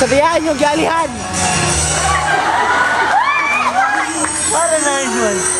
Sabihan yung galihan! What a nice one!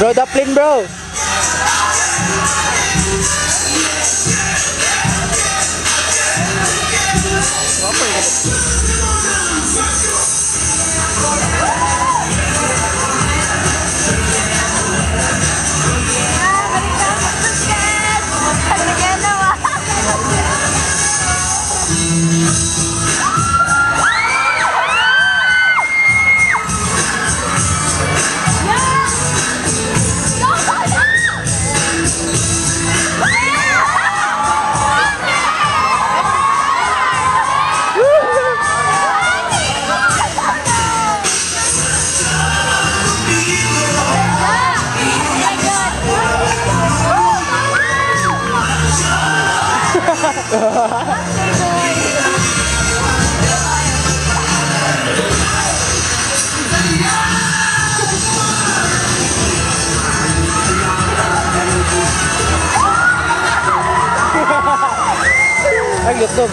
Bro, duplin bro. Hadi yapalım.